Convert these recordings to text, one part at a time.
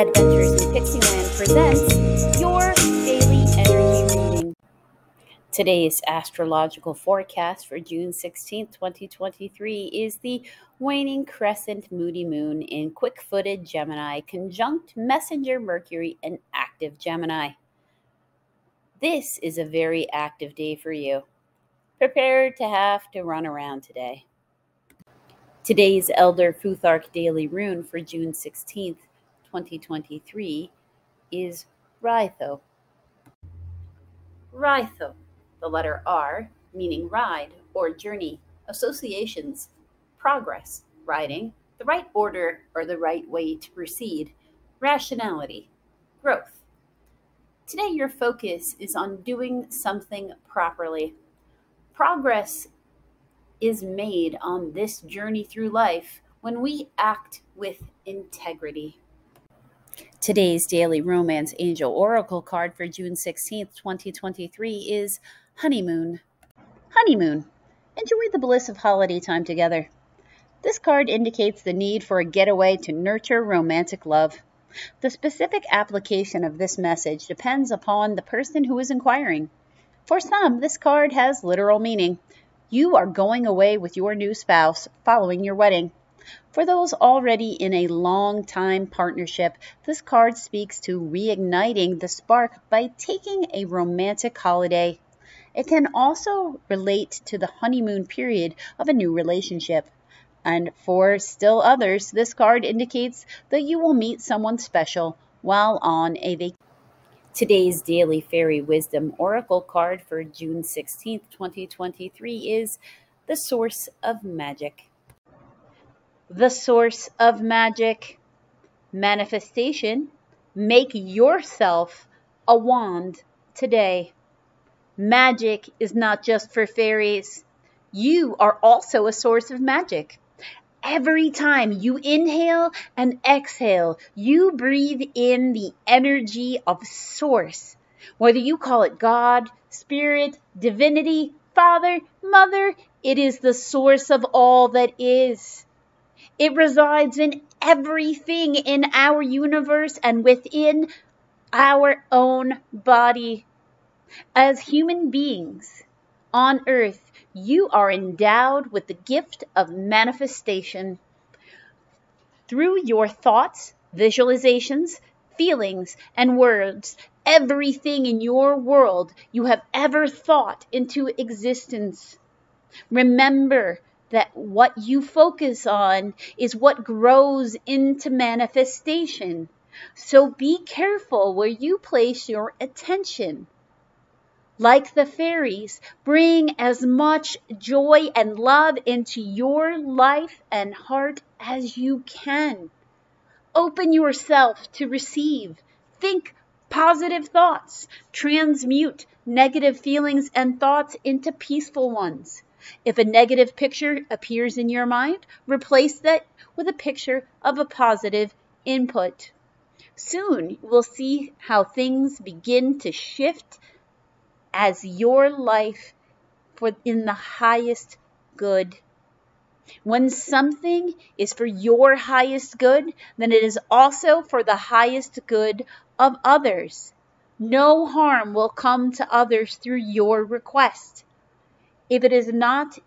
Adventures in Pixieland presents your daily energy reading. Today's astrological forecast for June 16, 2023 is the waning crescent moody moon in quick footed Gemini, conjunct messenger Mercury, and active Gemini. This is a very active day for you. Prepare to have to run around today. Today's Elder Futhark Daily Rune for June 16th, 2023 is Raidho. Raidho, the letter R, meaning ride or journey, associations, progress, riding, the right order or the right way to proceed, rationality, growth. Today, your focus is on doing something properly. Progress is made on this journey through life when we act with integrity. Today's daily romance angel oracle card for June 16th, 2023 is Honeymoon. Honeymoon. Enjoy the bliss of holiday time together. This card indicates the need for a getaway to nurture romantic love. The specific application of this message depends upon the person who is inquiring. For some, this card has literal meaning. You are going away with your new spouse following your wedding. For those already in a long time partnership, this card speaks to reigniting the spark by taking a romantic holiday. It can also relate to the honeymoon period of a new relationship. And for still others, this card indicates that you will meet someone special while on a vacation. Today's Daily Fairy Wisdom Oracle card for June 16th, 2023 is The Source of Magic. The Source of Magic. Manifestation. Make yourself a wand today. Magic is not just for fairies. You are also a source of magic. Every time you inhale and exhale, you breathe in the energy of Source. Whether you call it God, Spirit, Divinity, Father, Mother, it is the source of all that is. It resides in everything in our universe and within our own body. As human beings on earth, you are endowed with the gift of manifestation. Through your thoughts, visualizations, feelings, and words, everything in your world you have ever thought into existence. Remember that what you focus on is what grows into manifestation. So be careful where you place your attention like the fairies, bring as much joy and love into your life and heart as you can. Open yourself to receive. Think positive thoughts. Transmute negative feelings and thoughts into peaceful ones. If a negative picture appears in your mind, replace that with a picture of a positive input. Soon you will see how things begin to shift as your life for in the highest good. When something is for your highest good, then it is also for the highest good of others. No harm will come to others through your request. If it is not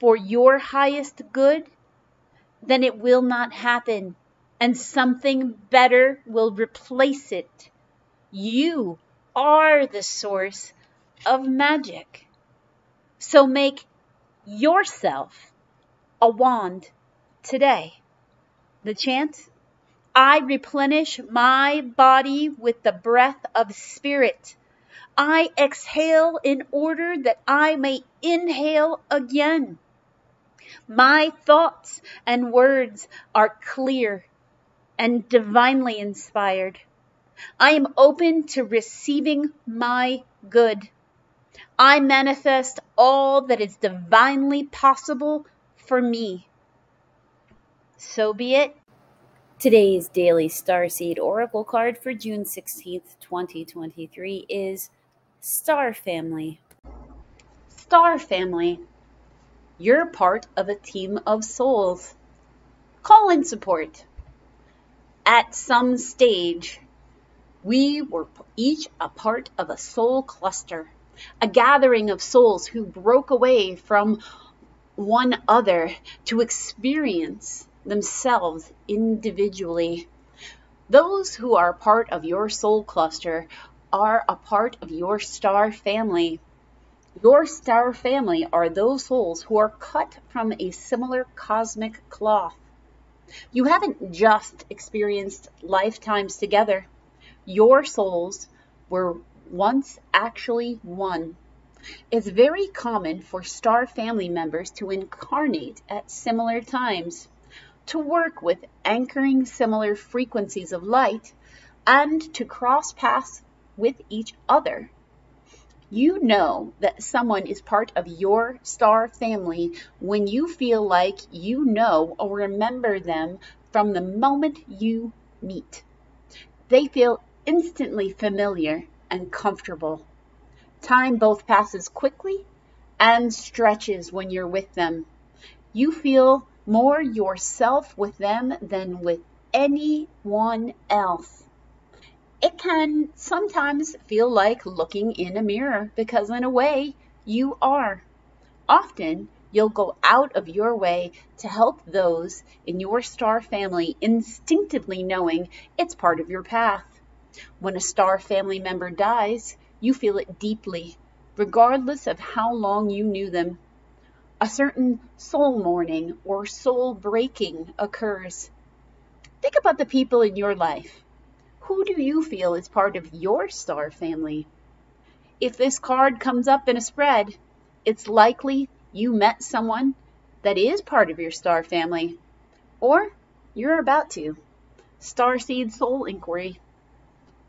for your highest good, then it will not happen, and something better will replace it. You are the source of magic. So make yourself a wand today. The chant I replenish my body with the breath of spirit. I exhale in order that I may inhale again. My thoughts and words are clear and divinely inspired. I am open to receiving my good. I manifest all that is divinely possible for me. So be it. Today's daily starseed oracle card for June 16th, 2023 is Star Family. Star Family. You're part of a team of souls. Call in support. At some stage, we were each a part of a soul cluster, a gathering of souls who broke away from one other to experience themselves individually. Those who are part of your soul cluster are a part of your star family. Your star family are those souls who are cut from a similar cosmic cloth. You haven't just experienced lifetimes together. Your souls were once actually one. It's very common for star family members to incarnate at similar times, to work with anchoring similar frequencies of light, and to cross paths with each other. You know that someone is part of your star family when you feel like you know or remember them from the moment you meet. They feel instantly familiar and comfortable. Time both passes quickly and stretches when you're with them. You feel more yourself with them than with anyone else it can sometimes feel like looking in a mirror because, in a way, you are. Often, you'll go out of your way to help those in your star family, instinctively knowing it's part of your path. When a star family member dies, you feel it deeply, regardless of how long you knew them. A certain soul mourning or soul breaking occurs. Think about the people in your life who do you feel is part of your star family? If this card comes up in a spread, it's likely you met someone that is part of your star family, or you're about to. Starseed Soul Inquiry.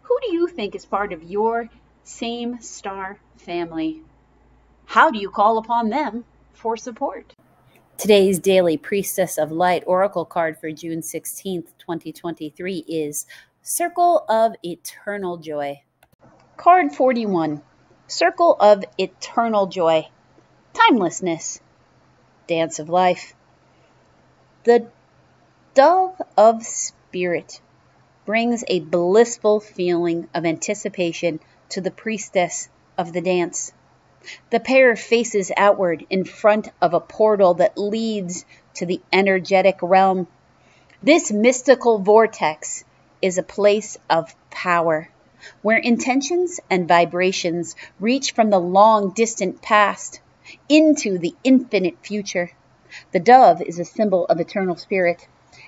Who do you think is part of your same star family? How do you call upon them for support? Today's daily Priestess of Light Oracle card for June 16th, 2023 is Circle of Eternal Joy. Card 41 Circle of Eternal Joy. Timelessness. Dance of Life. The dove of spirit brings a blissful feeling of anticipation to the priestess of the dance. The pair faces outward in front of a portal that leads to the energetic realm. This mystical vortex is a place of power, where intentions and vibrations reach from the long distant past into the infinite future. The dove is a symbol of eternal spirit,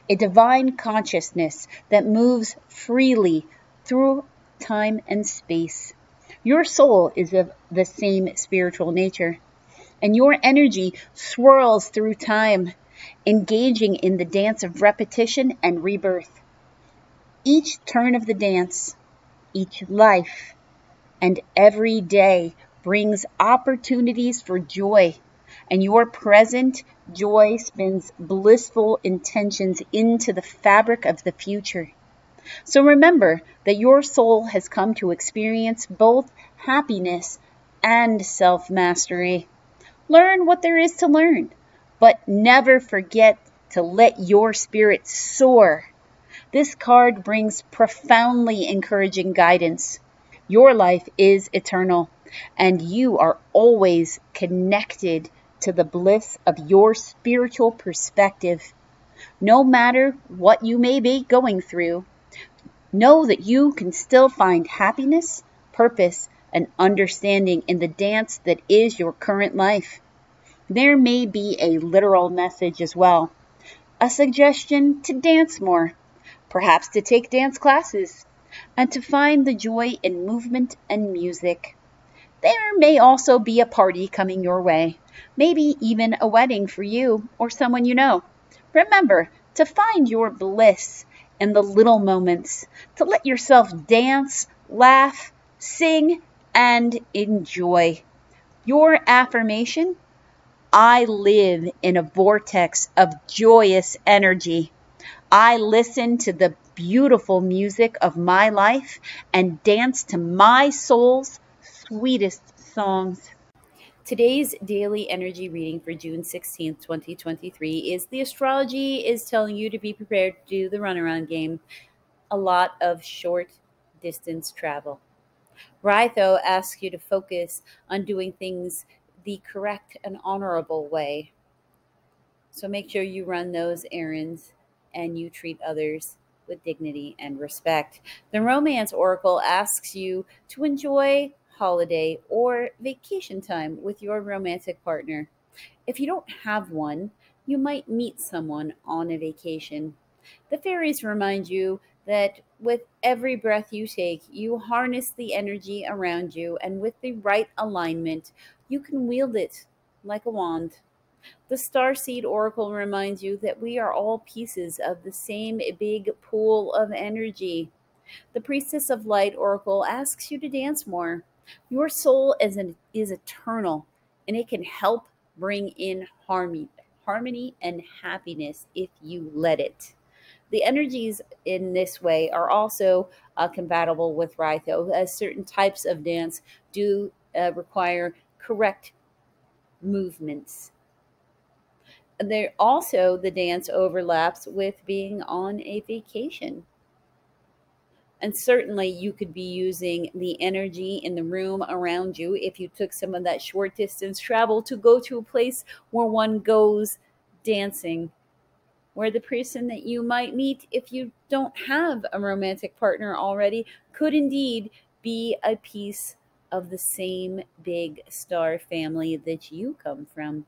a divine consciousness that moves freely through time and space. Your soul is of the same spiritual nature, and your energy swirls through time, engaging in the dance of repetition and rebirth. Each turn of the dance, each life, and every day brings opportunities for joy, and your present joy spins blissful intentions into the fabric of the future. So remember that your soul has come to experience both happiness and self mastery. Learn what there is to learn, but never forget to let your spirit soar this card brings profoundly encouraging guidance. Your life is eternal, and you are always connected to the bliss of your spiritual perspective. No matter what you may be going through, know that you can still find happiness, purpose, and understanding in the dance that is your current life. There may be a literal message as well. A suggestion to dance more perhaps to take dance classes, and to find the joy in movement and music. There may also be a party coming your way, maybe even a wedding for you or someone you know. Remember to find your bliss in the little moments, to let yourself dance, laugh, sing, and enjoy. Your affirmation I live in a vortex of joyous energy. I listen to the beautiful music of my life and dance to my soul's sweetest songs. Today's daily energy reading for June 16th, 2023 is the astrology is telling you to be prepared to do the runaround game. a lot of short distance travel. Raidho asks you to focus on doing things the correct and honorable way. So make sure you run those errands and you treat others with dignity and respect. The Romance Oracle asks you to enjoy holiday or vacation time with your romantic partner. If you don't have one, you might meet someone on a vacation. The fairies remind you that with every breath you take, you harness the energy around you, and with the right alignment, you can wield it like a wand. The Starseed Oracle reminds you that we are all pieces of the same big pool of energy. The Priestess of Light Oracle asks you to dance more. Your soul is, an, is eternal, and it can help bring in harmony, harmony and happiness if you let it. The energies in this way are also uh, compatible with Raidho, as certain types of dance do uh, require correct movements. There also the dance overlaps with being on a vacation. And certainly you could be using the energy in the room around you if you took some of that short distance travel to go to a place where one goes dancing where the person that you might meet if you don't have a romantic partner already could indeed be a piece of the same big star family that you come from.